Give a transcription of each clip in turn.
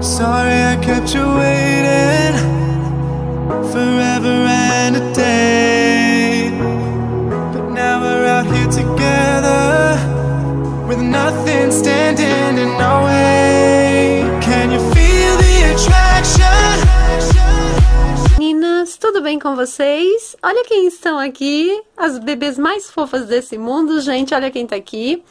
I kept you waiting forever and a day. But now we're out here together with nothing standing in our way. Can you feel the attraction? Meninas, tudo bem com vocês? Olha quem estão aqui, as bebês mais fofas desse mundo, gente, olha quem tá aqui.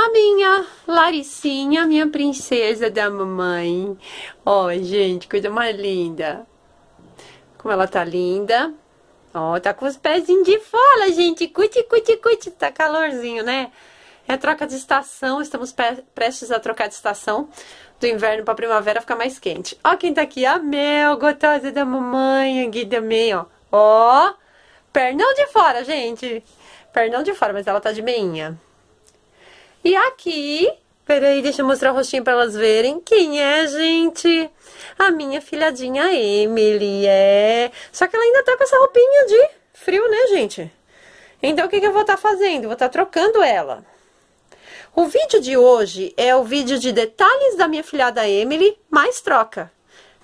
A minha Laricinha, minha princesa da mamãe. Ó, oh, gente, coisa mais linda. Como ela tá linda. Ó, oh, tá com os pezinhos de fora, gente. Cuti, cuti, cuti. Tá calorzinho, né? É troca de estação, estamos prestes a trocar de estação do inverno para primavera ficar mais quente. Ó quem tá aqui, a Mel, gostosa da mamãe, aqui também, ó. Ó, pernão de fora, gente. Pernão de fora, mas ela tá de meinha. E aqui, peraí, deixa eu mostrar o rostinho para elas verem. Quem é, gente? A minha filhadinha Emily, é. Só que ela ainda tá com essa roupinha de frio, né, gente? Então, o que, que eu vou estar tá fazendo? Vou estar tá trocando ela. O vídeo de hoje é o vídeo de detalhes da minha filhada Emily, mais troca,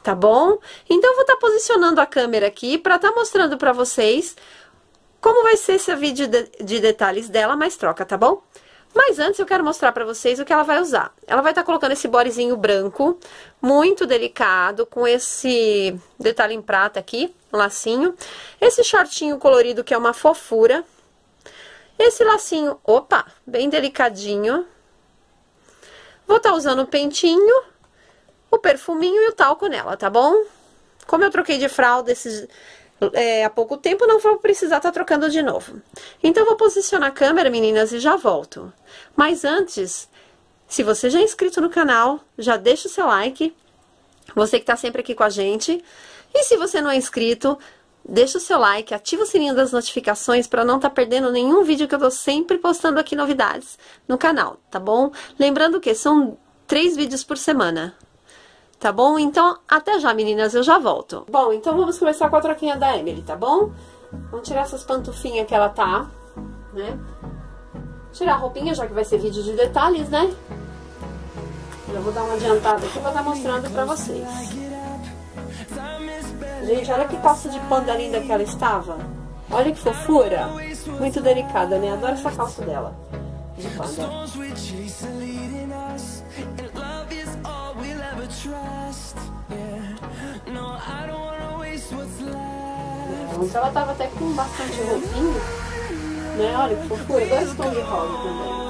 tá bom? Então, eu vou estar tá posicionando a câmera aqui para estar tá mostrando para vocês como vai ser esse vídeo de, de, detalhes dela, mais troca, tá bom? Mas antes eu quero mostrar para vocês o que ela vai usar. Ela vai estar tá colocando esse bodezinho branco, muito delicado, com esse detalhe em prata aqui, lacinho. Esse shortinho colorido que é uma fofura, esse lacinho, opa, bem delicadinho. Vou estar tá usando o pentinho, o perfuminho e o talco nela, tá bom? Como eu troquei de fralda esses, é, há pouco tempo, não vou precisar estar tá trocando de novo. Então, vou posicionar a câmera, meninas, e já volto. Mas antes, se você já é inscrito no canal, já deixa o seu like. Você que está sempre aqui com a gente. E se você não é inscrito, Deixa o seu like, ativa o sininho das notificações para não estar tá perdendo nenhum vídeo que eu tô sempre postando aqui novidades no canal, tá bom? Lembrando que são três vídeos por semana, tá bom? Então, até já, meninas, eu já volto. Bom, então vamos começar com a troquinha da Emily, tá bom? Vamos tirar essas pantufinhas que ela tá, né? Tirar a roupinha, já que vai ser vídeo de detalhes, né? Eu vou dar uma adiantada aqui pra estar mostrando pra vocês. Gente, olha que calça de panda linda que ela estava. Olha que fofura. Muito delicada, né? Adoro essa calça dela. De panda. Então ela tava até com bastante roupinha. Né? Olha que fofura. Dois tons de rosa também.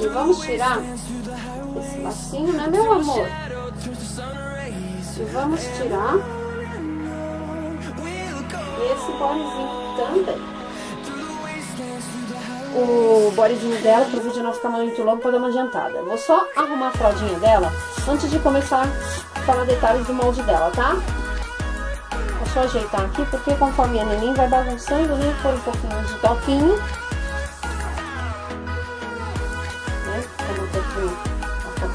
E vamos tirar esse lacinho, né, meu amor? E vamos tirar esse bodezinho também. O bodezinho dela, para o vídeo não ficar muito longo, para dar uma adiantada. Vou só arrumar a fraldinha dela antes de começar a falar detalhes do molde dela, tá? Vou só ajeitar aqui, porque conforme a neném vai bagunçando, né? Por um pouquinho de toquinho. Né? Pra um pouquinho,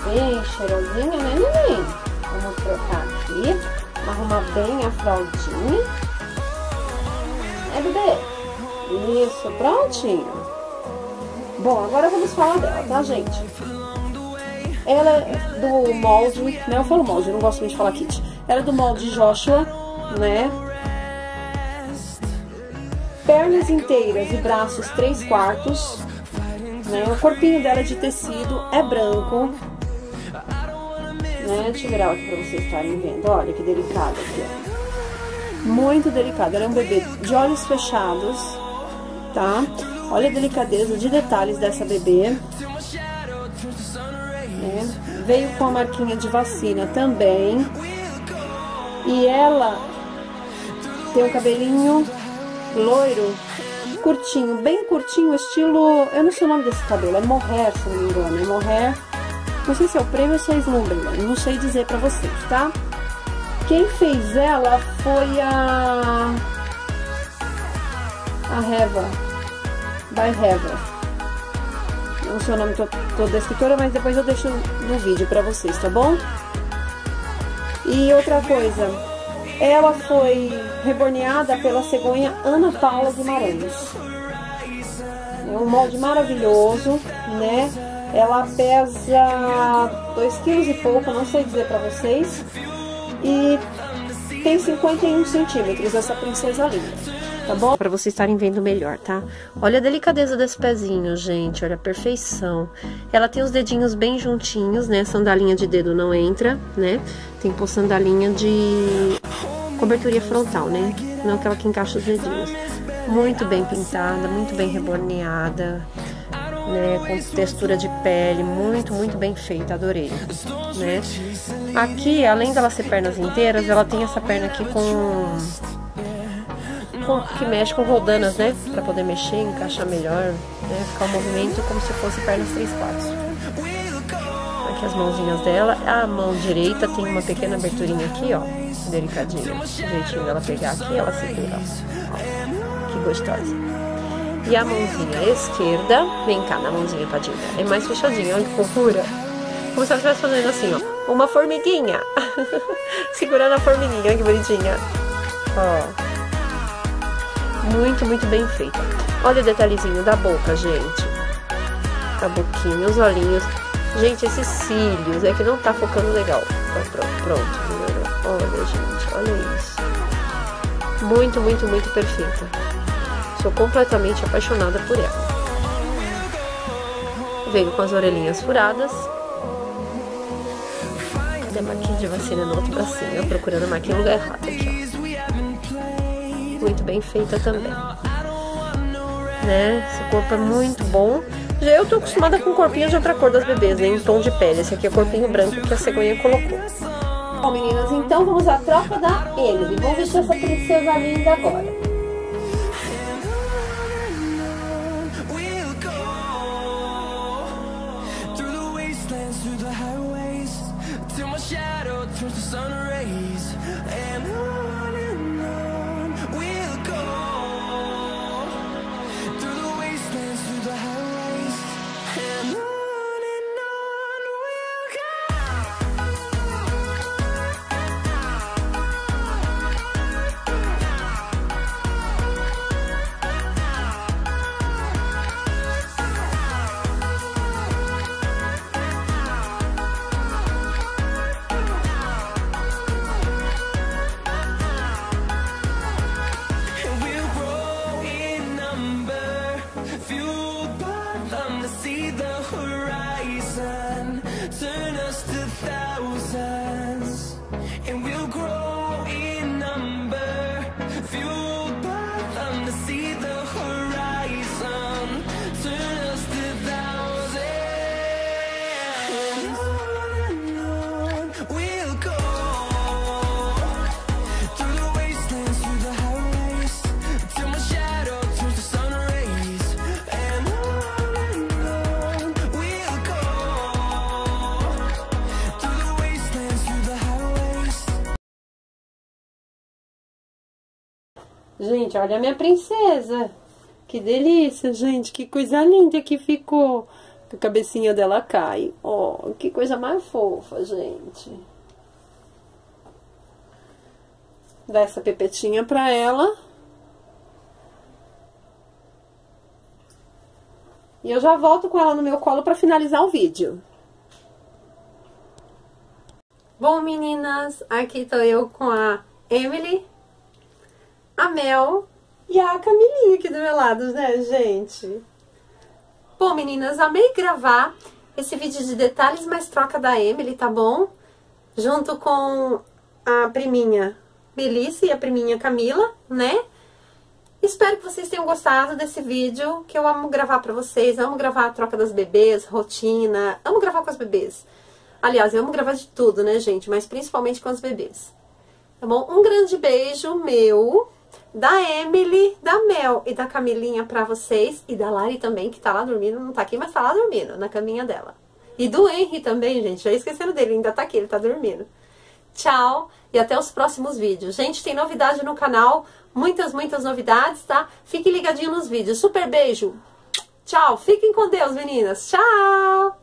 bem cheirosinha, né, neném? Vamos trocar aqui. Arrumar bem a fraldinha. É, bebê? Isso, prontinho. Bom, agora vamos falar dela, tá, gente? Ela é do molde, né? Eu falo molde, eu não gosto muito de falar kit. Ela é do molde Joshua, né? Pernas inteiras e braços 3 quartos. Né? O corpinho dela é de tecido, é branco né? Deixa eu virar aqui pra vocês estarem vendo. Olha que delicada aqui, ó. Muito delicada. Ela é um bebê de olhos fechados, tá? Olha a delicadeza de detalhes dessa bebê. É. Veio com a marquinha de vacina também. E ela tem um cabelinho loiro, curtinho, bem curtinho, estilo... Eu não sei o nome desse cabelo, é mohair, se não me engano. É mohair não sei se é o prêmio ou se é Slumberland, não sei dizer pra vocês, tá? Quem fez ela foi a... A Reva. By Reva. Não sei o nome todo da escritora, mas depois eu deixo no vídeo pra vocês, tá bom? E outra coisa, ela foi reborneada pela cegonha Ana Paula Guimarães. É um molde maravilhoso, né? Ela pesa 2 quilos e pouco, não sei dizer pra vocês. E tem 51 centímetros essa princesa linda tá bom? Para vocês estarem vendo melhor, tá? Olha a delicadeza desse pezinho, gente, olha a perfeição. Ela tem os dedinhos bem juntinhos, né? Sandalinha de dedo não entra, né? Tem pôr sandalinha de cobertura frontal, né? Não aquela que encaixa os dedinhos. Muito bem pintada, muito bem reborneada, né? Com textura de pele, muito, muito bem feita, adorei, né? Aqui, além dela ser pernas inteiras, ela tem essa perna aqui com com, que mexe com roldanas, né? Pra poder mexer, encaixar melhor, né? Ficar o um movimento como se fosse pernas 3 quartos. Aqui as mãozinhas dela. A mão direita tem uma pequena aberturinha aqui, ó. Delicadinha. Jeitinho dela pegar aqui, ela segura, ó. Que gostosa. E a mãozinha esquerda, vem cá na mãozinha, tadinha. É mais fechadinha, olha que fofura. Como se ela estivesse fazendo assim, ó. Uma formiguinha. Segurando a formiguinha, olha que bonitinha. Ó. Muito, muito bem feita. Olha o detalhezinho da boca, gente. A boquinha, os olhinhos. Gente, esses cílios é que não tá focando legal. pronto, pronto. Olha, gente, olha isso. Muito, muito, muito perfeita. Sou completamente apaixonada por ela. Veio com as orelhinhas furadas. Cadê a marquinha de vacina no outro bracinho? Procurando a marquinha no lugar errado aqui, ó muito bem feita também. Né? Esse corpo é muito bom. Já eu tô acostumada com corpinho de outra cor das bebês, né? Em tom de pele. Esse aqui é o corpinho branco que a cegonha colocou. Bom, meninas, então vamos à troca da Emily. Vamos vestir essa princesa linda agora. turns to sun Gente, olha a minha princesa. Que delícia, gente. Que coisa linda que ficou. A cabecinha dela cai. Ó, oh, que coisa mais fofa, gente. Dá essa pepetinha pra ela. E eu já volto com ela no meu colo pra finalizar o vídeo. Bom, meninas, aqui tô eu com a Emily a Mel e a Camilinha aqui do meu lado, né, gente? Bom, meninas, amei gravar esse vídeo de detalhes mais troca da Emily, tá bom? Junto com a priminha Belice e a priminha Camila, né? Espero que vocês tenham gostado desse vídeo, que eu amo gravar pra vocês, amo gravar a troca das bebês, rotina, amo gravar com as bebês. Aliás, eu amo gravar de tudo, né, gente? Mas principalmente com as bebês. Tá bom? Um grande beijo meu da Emily, da Mel e da Camilinha pra vocês. E da Lari também, que tá lá dormindo. Não tá aqui, mas tá lá dormindo, na caminha dela. E do Henry também, gente. Já esqueceram dele, ainda tá aqui, ele tá dormindo. Tchau e até os próximos vídeos. Gente, tem novidade no canal. Muitas, muitas novidades, tá? Fique ligadinho nos vídeos. Super beijo. Tchau. Fiquem com Deus, meninas. Tchau.